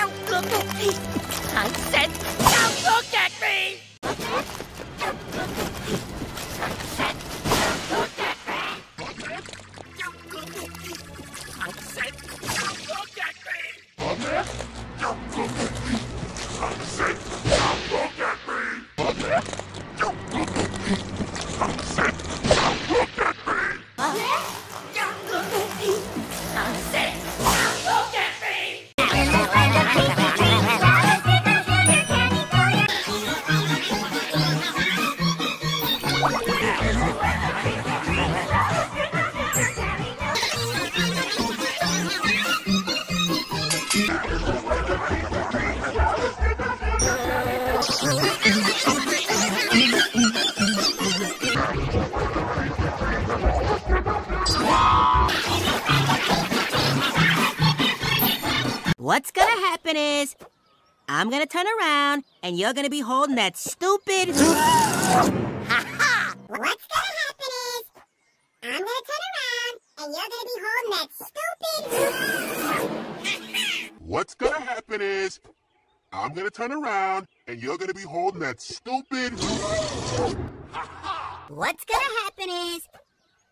Don't look at me! I said, don't look at me! What's gonna happen is I'm gonna turn around and you're gonna be holding that stupid. What's gonna happen is I'm gonna turn around and you're gonna be holding that stupid. What's gonna happen is I'm gonna turn around and you're gonna be holding that stupid. What's gonna happen is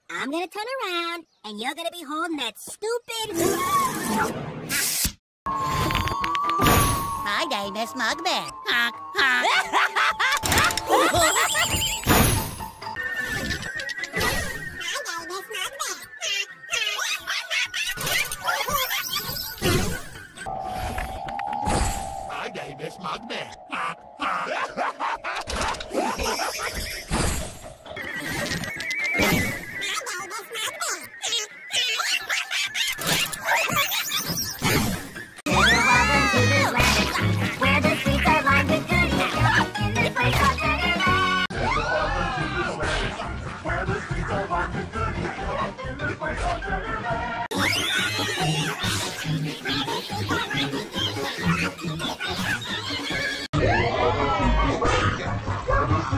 I'm gonna turn around and you're gonna be holding that stupid. My name is Mugman. Honk, honk.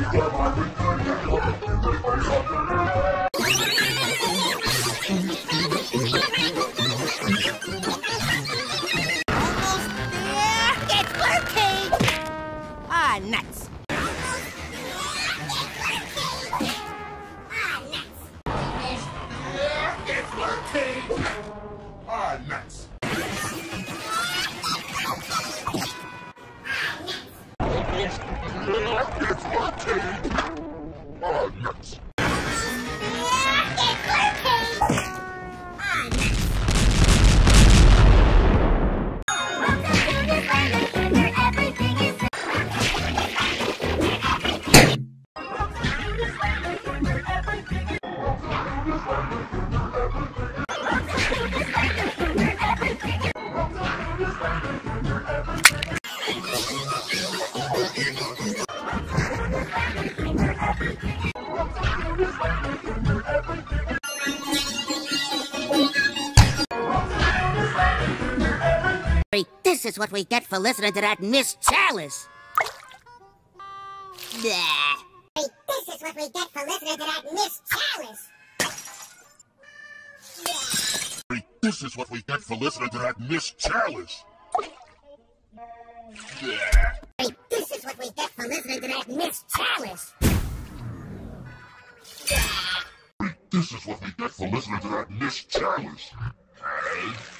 Almost It's working! Ah, nuts. Is what we get for listening to that Miss Chalice. Nah. This is what we get for listening to that Miss Chalice. This is what we get for listening to that Miss Chalice. Yeah. This is what we get for listening to that Miss Chalice. This is what we get for listening to that Miss Chalice. Hey.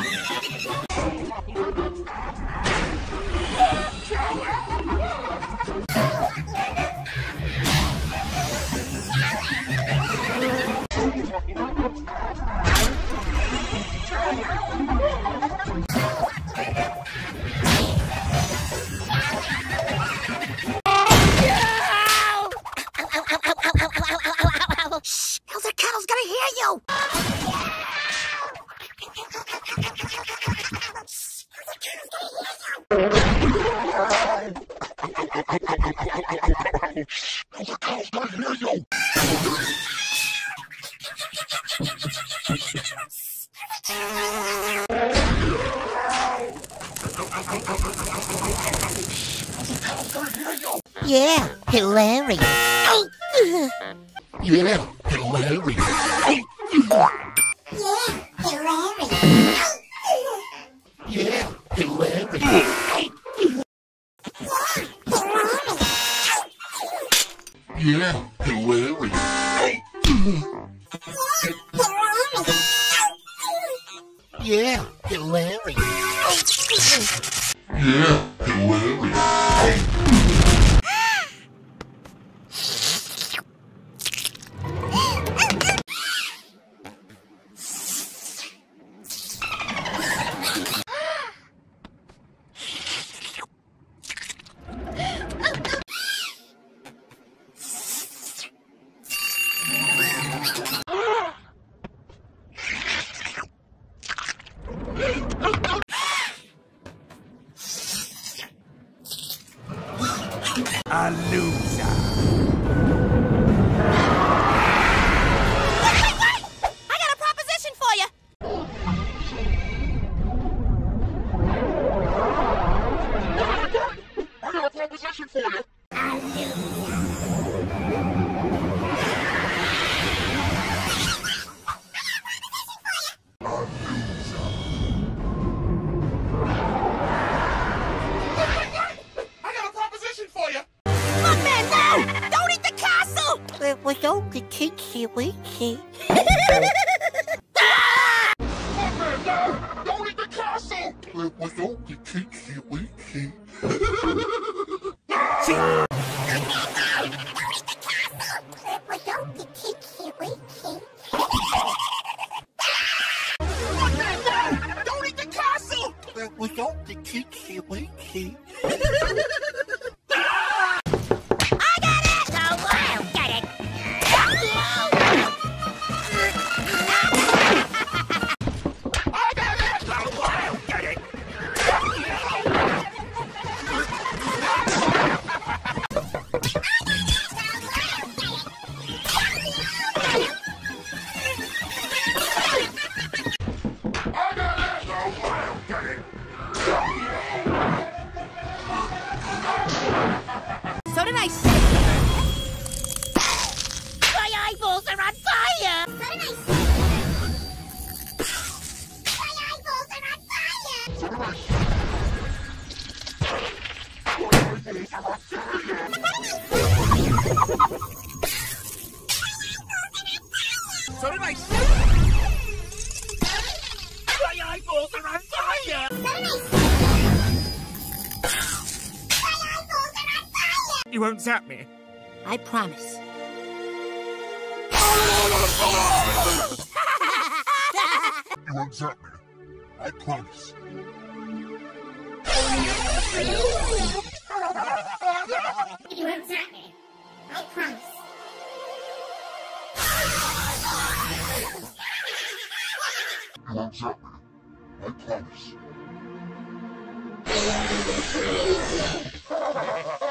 Elder Kettle's gonna hear you! Yeah, hilarious. Yeah, hilarious. Yeah, hilarious. Yeah, hilarious. Yeah, A loser. It was only teensy weensy. No, don't eat the castle. It was only teensy weensy. Don't eat the castle! It was only teensy weensy. You won't zap me. I promise. You won't zap me. I promise. You won't zap me. I promise. You won't zap me. I promise. Ha ha ha ha!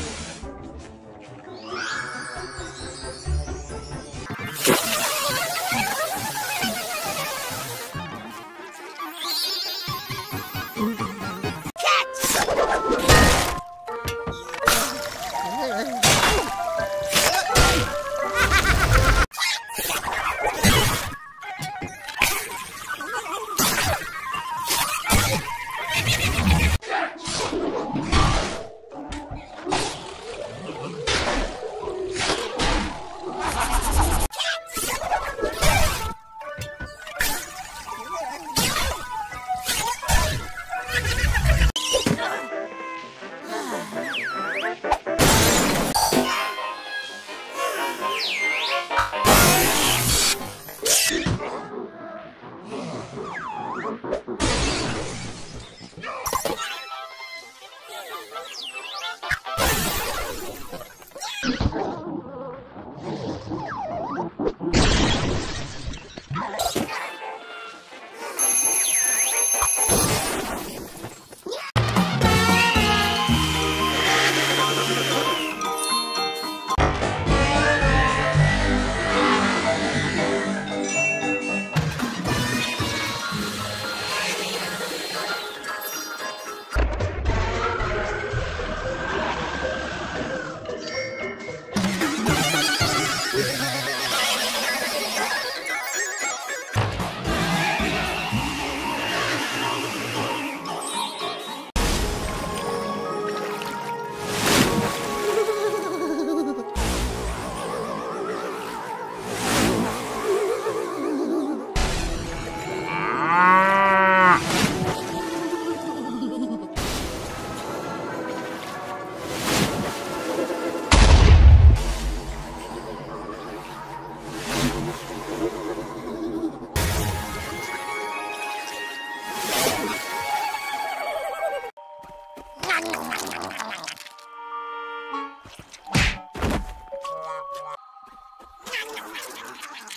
That go! Get it! that go! Get it! that go! Get it! Three, two. Hey, what's the big idea? Three, two. Hey, what's the big idea?